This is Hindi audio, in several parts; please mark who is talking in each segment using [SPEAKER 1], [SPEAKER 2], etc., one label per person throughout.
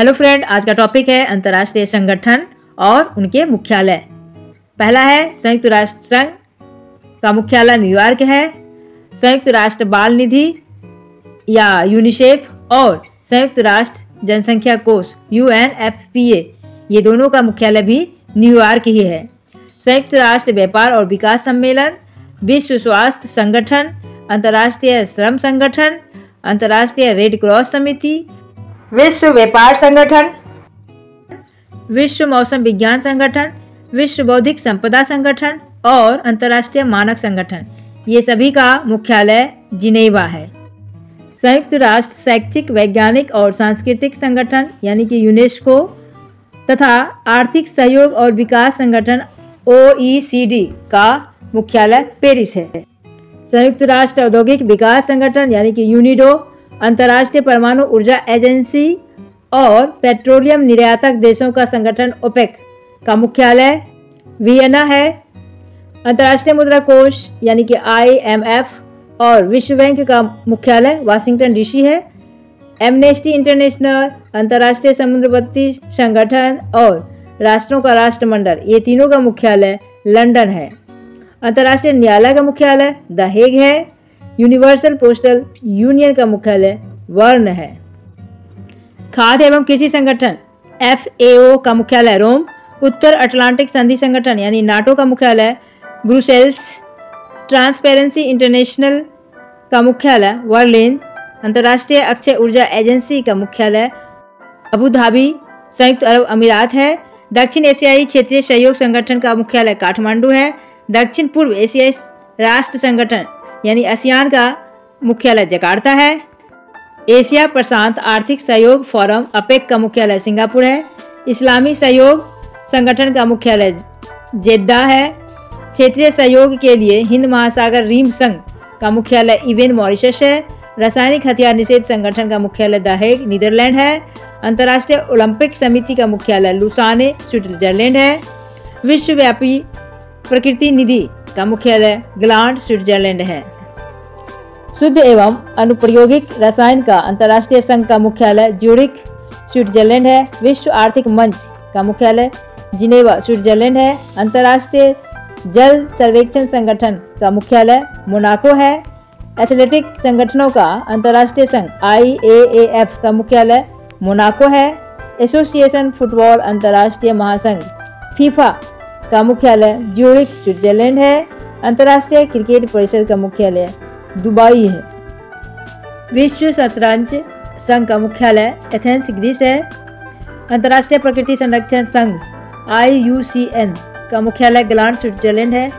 [SPEAKER 1] हेलो फ्रेंड आज का टॉपिक है अंतर्राष्ट्रीय संगठन और उनके मुख्यालय। पहला है संयुक्त राष्ट्र संघ का मुख्यालय न्यूयॉर्क है। संयुक्त राष्ट्र बाल निधि या यूनिसेफ और संयुक्त राष्ट्र जनसंख्या कोष यूएनएफपीए ये दोनों का मुख्यालय भी न्यूयॉर्क ही है। संयुक्त राष्ट्र व्यापार और विकास सम्मेलन, विश्व स्वास्थ्य संगठन, अंतर्राष्ट्रीय श्रम संगठन, अंतर्राष्ट्रीय रेड क्रॉस समिति विश्व व्यापार संगठन। विश्व मौसम विज्ञान संगठन, विश्व बौद्धिक संपदा संगठन और अंतर्राष्ट्रीय मानक संगठन। ये सभी का मुख्यालय जिनेवा है। संयुक्त राष्ट्र शैक्षिक, वैज्ञानिक और सांस्कृतिक संगठन, यानी कि यूनेस्को, तथा आर्थिक सहयोग और विकास संगठन ओ का मुख्यालय पेरिस है। संयुक्त राष्ट्र औद्योगिक विकास संगठन, यानी कि यूनिडो अंतर्राष्ट्रीय परमाणु ऊर्जा एजेंसी और पेट्रोलियम निर्यातक देशों का संगठन ओपेक का मुख्यालय वियना है। अंतर्राष्ट्रीय मुद्रा कोष, यानी कि आईएमएफ और विश्व बैंक का मुख्यालय वाशिंगटन डीसी है। एमनेस्टी इंटरनेशनल अंतर्राष्ट्रीय समुद्रवर्ती संगठन और राष्ट्रों का राष्ट्रमंडल, ये तीनों का मुख्यालय लंदन है। अंतर्राष्ट्रीय न्यायालय का मुख्यालय द हेग है। यूनिवर्सल पोस्टल यूनियन का मुख्यालय वर्ण है। खाद्य एवं कृषि संगठन एफएओ का मुख्यालय रोम, उत्तर अटलांटिक संधि संगठन यानी नाटो का मुख्यालय ब्रुसेल्स, ट्रांसपेरेंसी इंटरनेशनल का मुख्यालय वर्लिन, अंतर्राष्ट्रीय अक्षय ऊर्जा एजेंसी का मुख्यालय अबू धाबी, संयुक्त अरब अमीरात है। दक्षिण एशियाई क्षेत्रीय सहयोग संगठन का मुख्यालय काठमांडू है। दक्षिण पूर्व एशियाई राष्ट्र संगठन यानी आसियान का मुख्यालय जकार्ता है। एशिया प्रशांत आर्थिक सहयोग फोरम अपेक का मुख्यालय सिंगापुर है। इस्लामी सहयोग संगठन का मुख्यालय जेद्दा है। क्षेत्रीय सहयोग के लिए हिंद महासागर रीम संघ का मुख्यालय इवेन मॉरिशस है। रासायनिक हथियार निषेध संगठन का मुख्यालय दहेग, नीदरलैंड है। अंतर्राष्ट्रीय ओलंपिक समिति का मुख्यालय लुसाने, स्विट्जरलैंड है। विश्वव्यापी प्रकृति निधि का मुख्यालय ग्लांड स्विट्जरलैंड है शुद्ध एवं अनुप्रयोगिक रसायन का अंतर्राष्ट्रीय संघ का मुख्यालय ज्यूरिक स्विट्जरलैंड है विश्व आर्थिक मंच का मुख्यालय जिनेवा स्विट्जरलैंड है अंतर्राष्ट्रीय जल सर्वेक्षण संगठन का मुख्यालय मोनाको है एथलेटिक संगठनों का अंतर्राष्ट्रीय संघ आई का मुख्यालय मोनाको है एसोसिएशन फुटबॉल अंतर्राष्ट्रीय महासंघ फीफा का मुख्यालय ज्यूरिक स्विट्जरलैंड है। अंतर्राष्ट्रीय क्रिकेट परिषद का मुख्यालय दुबई है। विश्व शतरंज संघ का मुख्यालय एथेंस, ग्रीस है। अंतर्राष्ट्रीय प्रकृति संरक्षण संघ आईयूसीएन का मुख्यालय ग्लांड स्विट्जरलैंड है।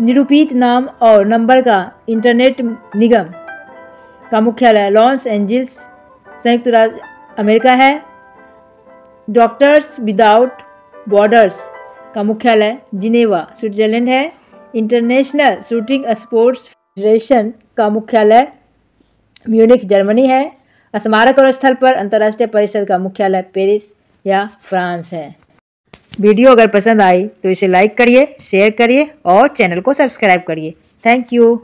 [SPEAKER 1] निरूपित नाम और नंबर का इंटरनेट निगम का मुख्यालय लॉस एंजल्स, संयुक्त राज्य अमेरिका है। डॉक्टर्स विदाउट बॉर्डर्स का मुख्यालय जिनेवा, स्विट्जरलैंड है। इंटरनेशनल शूटिंग स्पोर्ट्स फेडरेशन का मुख्यालय म्यूनिक जर्मनी है। स्मारक और स्थल पर अंतर्राष्ट्रीय परिषद का मुख्यालय पेरिस या फ्रांस है। वीडियो अगर पसंद आई तो इसे लाइक करिए, शेयर करिए और चैनल को सब्सक्राइब करिए। Thank you.